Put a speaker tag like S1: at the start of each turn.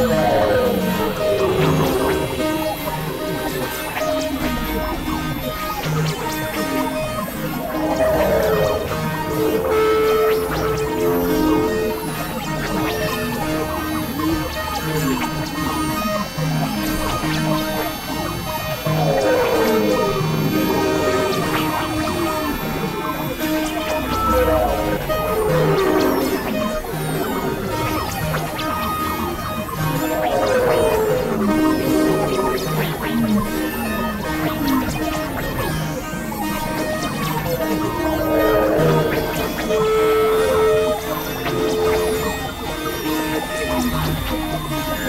S1: Thank どうぞ。